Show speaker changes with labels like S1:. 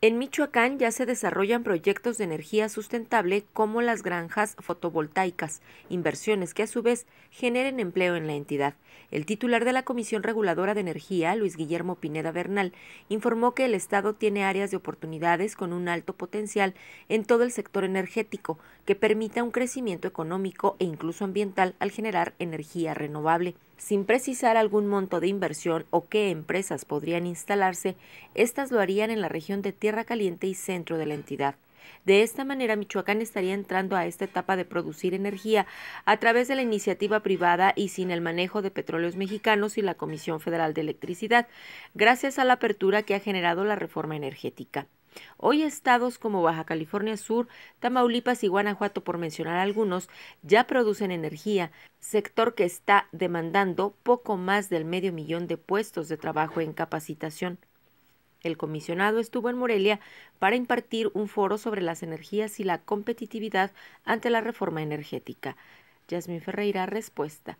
S1: En Michoacán ya se desarrollan proyectos de energía sustentable como las granjas fotovoltaicas, inversiones que a su vez generen empleo en la entidad. El titular de la Comisión Reguladora de Energía, Luis Guillermo Pineda Bernal, informó que el Estado tiene áreas de oportunidades con un alto potencial en todo el sector energético que permita un crecimiento económico e incluso ambiental al generar energía renovable. Sin precisar algún monto de inversión o qué empresas podrían instalarse, estas lo harían en la región de Tierra Caliente y centro de la entidad. De esta manera, Michoacán estaría entrando a esta etapa de producir energía a través de la iniciativa privada y sin el manejo de petróleos mexicanos y la Comisión Federal de Electricidad, gracias a la apertura que ha generado la reforma energética. Hoy estados como Baja California Sur, Tamaulipas y Guanajuato, por mencionar algunos, ya producen energía, sector que está demandando poco más del medio millón de puestos de trabajo en capacitación. El comisionado estuvo en Morelia para impartir un foro sobre las energías y la competitividad ante la reforma energética. Yasmín Ferreira, respuesta.